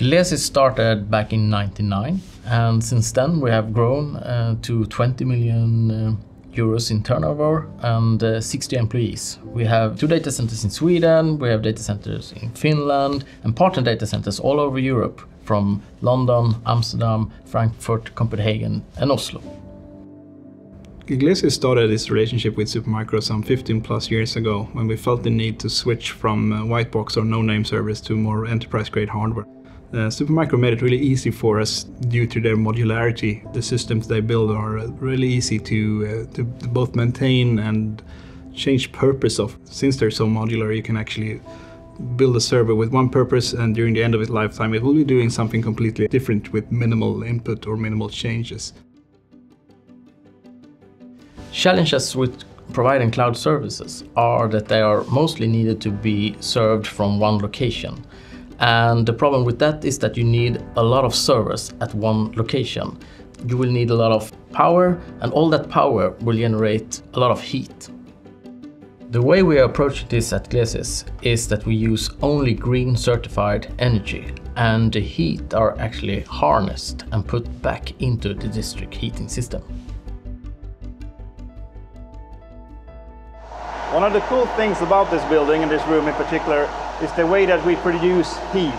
GleSYS started back in 99 and since then we have grown uh, to 20 million uh, euros in turnover and uh, 60 employees. We have two data centers in Sweden, we have data centers in Finland and partner data centers all over Europe from London, Amsterdam, Frankfurt, Copenhagen and Oslo. GleSYS started its relationship with Supermicro some 15 plus years ago when we felt the need to switch from uh, white box or no-name servers to more enterprise-grade hardware. Uh, Supermicro made it really easy for us due to their modularity. The systems they build are really easy to, uh, to both maintain and change purpose of. Since they're so modular, you can actually build a server with one purpose and during the end of its lifetime it will be doing something completely different with minimal input or minimal changes. Challenges with providing cloud services are that they are mostly needed to be served from one location. And the problem with that is that you need a lot of servers at one location. You will need a lot of power and all that power will generate a lot of heat. The way we approach this at GleSYS is that we use only green certified energy and the heat are actually harnessed and put back into the district heating system. One of the cool things about this building and this room in particular is the way that we produce heat.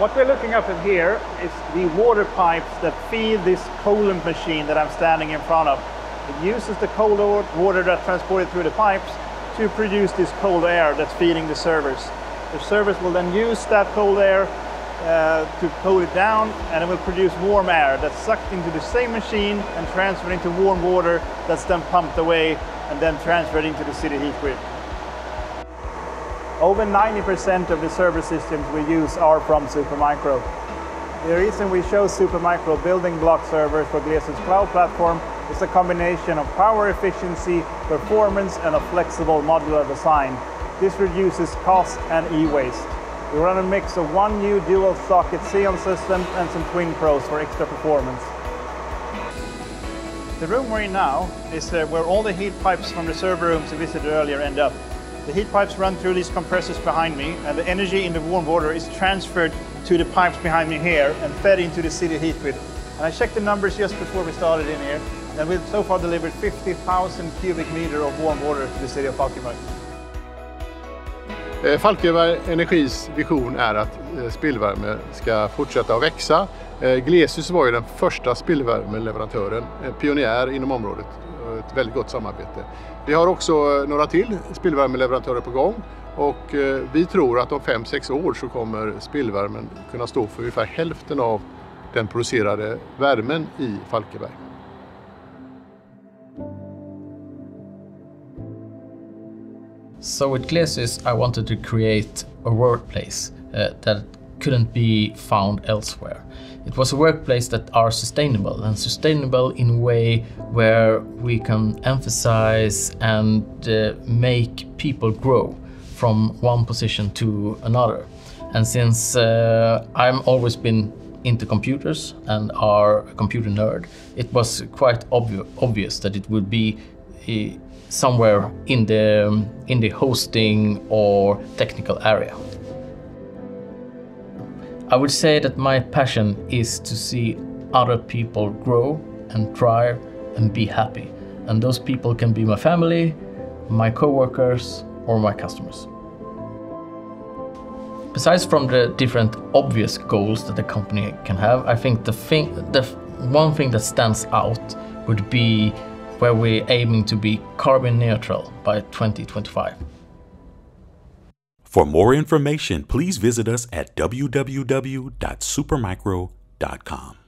What we're looking up at here is the water pipes that feed this coolant machine that I'm standing in front of. It uses the cold water that's transported through the pipes to produce this cold air that's feeding the servers. The servers will then use that cold air uh, to cool it down and it will produce warm air that's sucked into the same machine and transferred into warm water that's then pumped away and then transferred into the city heat grid. Over 90% of the server systems we use are from Supermicro. The reason we chose Supermicro building block servers for GleSYS cloud platform is a combination of power efficiency, performance and a flexible modular design. This reduces cost and e-waste. We run a mix of one new dual socket Xeon system and some Twin Pros for extra performance. The room we're in now is uh, where all the heat pipes from the server rooms we visited earlier end up. The heat pipes run through these compressors behind me and the energy in the warm water is transferred to the pipes behind me here and fed into the city heat grid. And I checked the numbers just before we started in here and we've so far delivered 50,000 cubic meter of warm water to the city of Falkenberg. Eh, Falkenberg Energis vision är att eh, spillvärme ska fortsätta att växa. Eh, Glesus var ju den första spillvärmeleverantören, eh, pionjär inom området. Ett väldigt gott samarbete. Vi har också några till spillvärmeleverantörer på gång och vi tror att om 5-6 år så kommer spillvärmen kunna stå för ungefär hälften av den producerade värmen i Falkenberg. So with GleSYS I wanted to create a workplace uh, that couldn't be found elsewhere. It was a workplace that are sustainable and sustainable in a way where we can emphasize and uh, make people grow from one position to another. And since uh, I'm always been into computers and are a computer nerd, it was quite obvi obvious that it would be somewhere in the in the hosting or technical area. I would say that my passion is to see other people grow and thrive and be happy. And those people can be my family, my coworkers, or my customers. Besides from the different obvious goals that the company can have, I think the thing, the one thing that stands out would be where we're aiming to be carbon neutral by 2025. For more information, please visit us at www.supermicro.com.